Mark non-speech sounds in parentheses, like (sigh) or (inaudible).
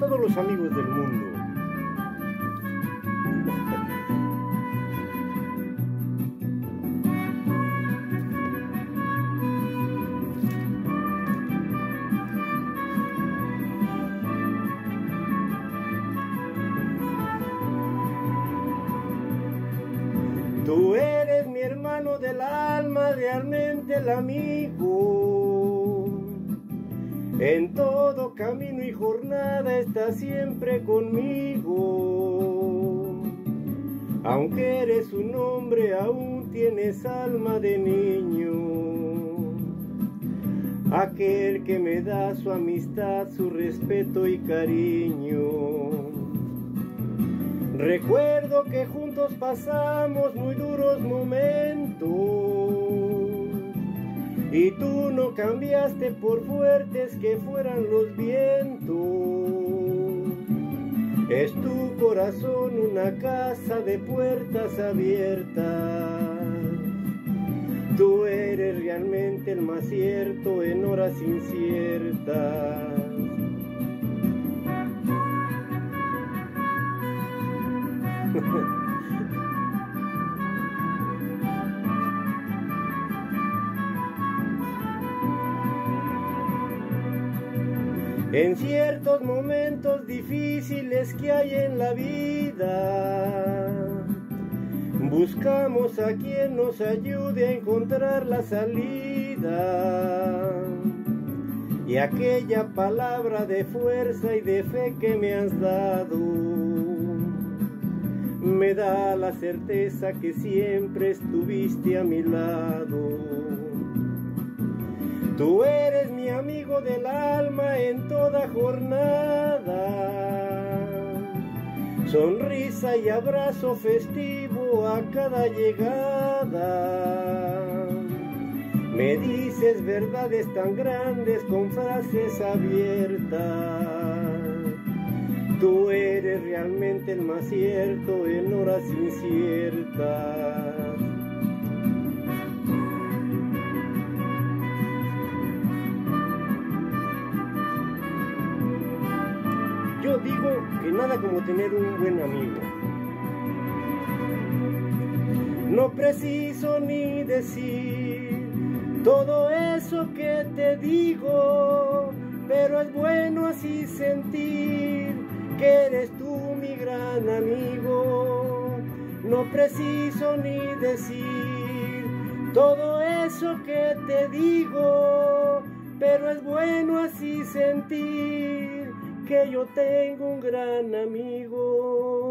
Todos los amigos del mundo. Tú eres mi hermano del alma, realmente el amigo. En todo camino y jornada estás siempre conmigo. Aunque eres un hombre, aún tienes alma de niño. Aquel que me da su amistad, su respeto y cariño. Recuerdo que juntos pasamos muy duros momentos y tú no cambiaste por fuertes que fueran los vientos. Es tu corazón una casa de puertas abiertas. Tú eres realmente el más cierto en horas inciertas. (laughs) En ciertos momentos difíciles que hay en la vida, buscamos a quien nos ayude a encontrar la salida. Y aquella palabra de fuerza y de fe que me has dado, me da la certeza que siempre estuviste a mi lado. Tú eres mi amigo del alma en toda jornada. Sonrisa y abrazo festivo a cada llegada. Me dices verdades tan grandes con frases abiertas. Tú eres realmente el más cierto en horas inciertas. Digo que nada como tener un buen amigo. No preciso ni decir todo eso que te digo, pero es bueno así sentir que eres tú mi gran amigo. No preciso ni decir todo eso que te digo, pero es bueno así sentir que yo tengo un gran amigo.